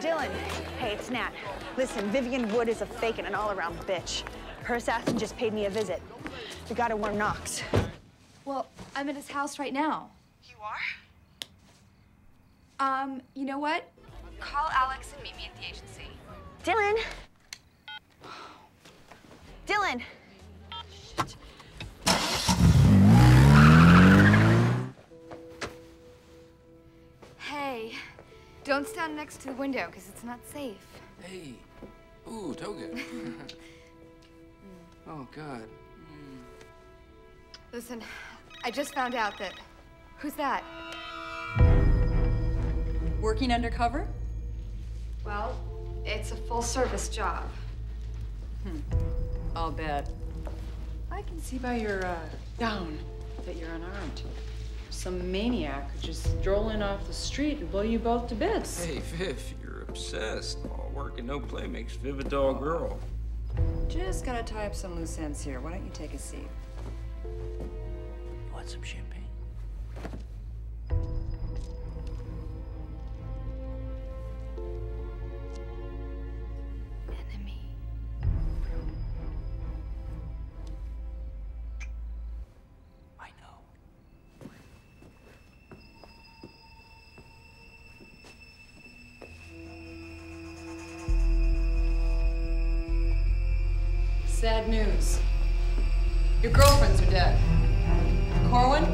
Dylan. Hey, it's Nat. Listen, Vivian Wood is a fake and an all-around bitch. Her assassin just paid me a visit. We gotta warn Knox. Well, I'm at his house right now. You are? Um, you know what? Call Alex and meet me at the agency. Dylan. Dylan. Hey, don't stand next to the window because it's not safe. Hey. Ooh, toga. oh, God. Listen, I just found out that. Who's that? Working undercover? Well, it's a full service job. I'll bet. I can see by your uh, gown that you're unarmed. Some maniac could just stroll in off the street and blow you both to bits. Hey, Viv, you're obsessed. All work and no play makes Viv a dull girl. Just gotta tie up some loose ends here. Why don't you take a seat? Want some champagne? Sad news. Your girlfriends are dead. Corwin?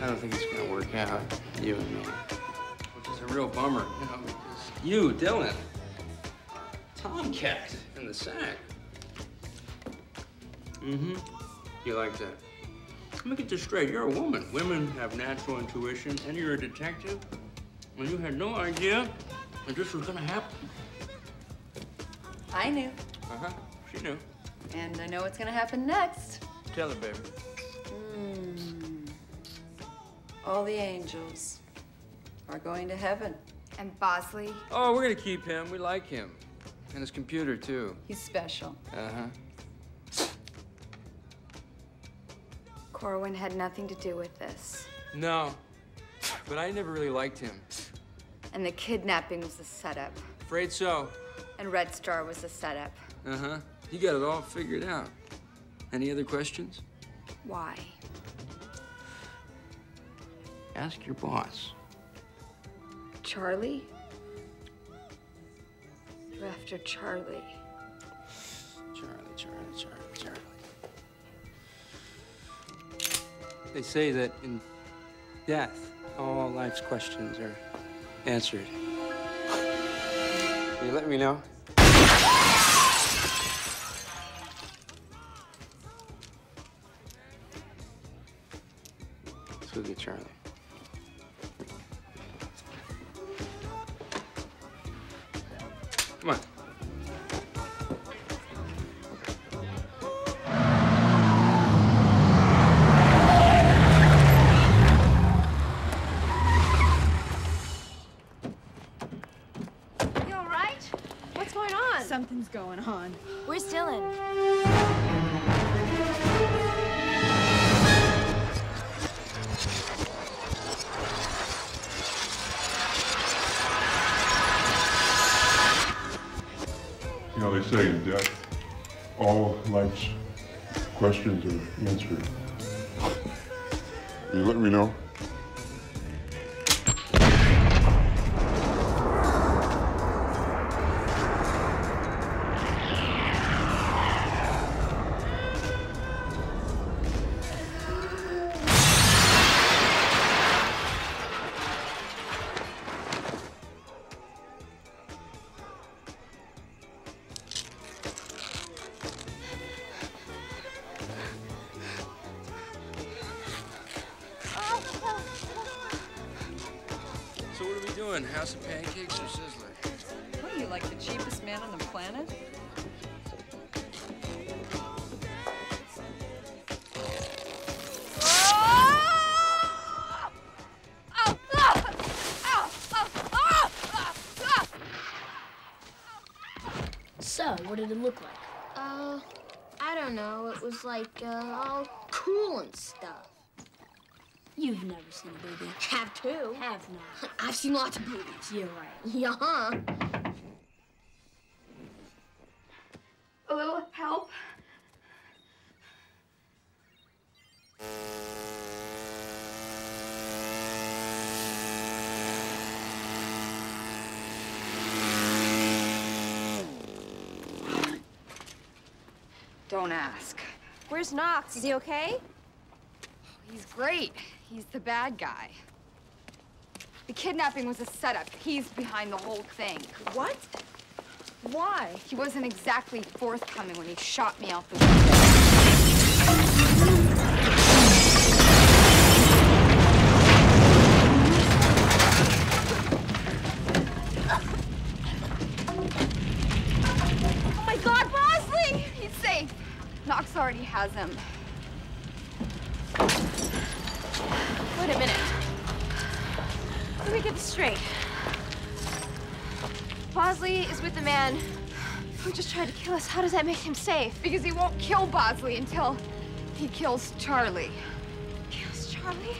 I don't think it's gonna work out, you and me. Which is a real bummer, you know, because you, Dylan, Tomcat in the sack. Mm-hmm. You like that? Let me get this straight. You're a woman. Women have natural intuition, and you're a detective. And you had no idea that this was gonna happen. I knew. Uh-huh. She knew. And I know what's gonna happen next. Tell her, baby. All the angels are going to heaven. And Bosley? Oh, we're gonna keep him. We like him. And his computer, too. He's special. Uh-huh. Corwin had nothing to do with this. No. But I never really liked him. And the kidnapping was a setup. Afraid so. And Red Star was a setup. Uh-huh. You got it all figured out. Any other questions? Why? Ask your boss. Charlie? You're after Charlie. Charlie, Charlie, Charlie, Charlie. They say that in death, all life's questions are answered. Can you let me know? Let's go Charlie. Come on. You all right? What's going on? Something's going on. Where's Dylan? They say in death, all life's questions are answered. You let me know? doing, House of Pancakes or Sizzler? What are you, like the cheapest man on the planet? So, what did it look like? Uh, I don't know. It was like, uh, all cool and stuff. You've never seen a booby. Have to. Have not. I've seen lots of boobies. You're right. Yeah, huh? A little help? Don't ask. Where's Knox? Is he okay? He's great. He's the bad guy. The kidnapping was a setup. He's behind the whole thing. What? Why? He wasn't exactly forthcoming when he shot me out the window. Oh my God, Bosley! He's safe. Knox already has him. Me get this straight. Bosley is with the man who just tried to kill us. How does that make him safe? Because he won't kill Bosley until he kills Charlie. Kills Charlie?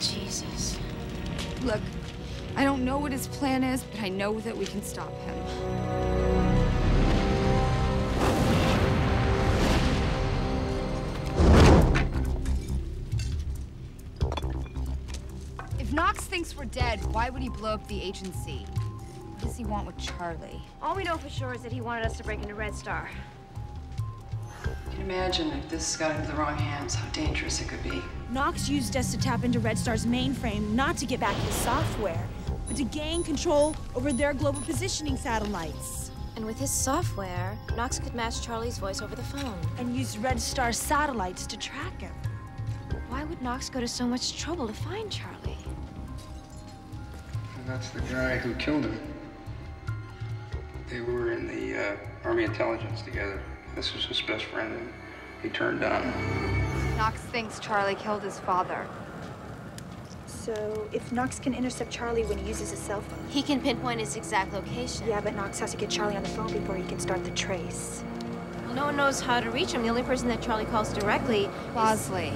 Jesus. Look, I don't know what his plan is, but I know that we can stop him. If Knox thinks we're dead, why would he blow up the agency? What does he want with Charlie? All we know for sure is that he wanted us to break into Red Star. You can imagine if this got into the wrong hands, how dangerous it could be. Knox used us to tap into Red Star's mainframe not to get back his software, but to gain control over their global positioning satellites. And with his software, Knox could match Charlie's voice over the phone. And use Red Star's satellites to track him. Why would Knox go to so much trouble to find Charlie? And that's the guy who killed him. They were in the uh, Army intelligence together. This was his best friend, and he turned on him. Knox thinks Charlie killed his father. So, if Knox can intercept Charlie when he uses his cell phone. He can pinpoint his exact location. Yeah, but Knox has to get Charlie on the phone before he can start the trace. Well, no one knows how to reach him. The only person that Charlie calls directly Bosley.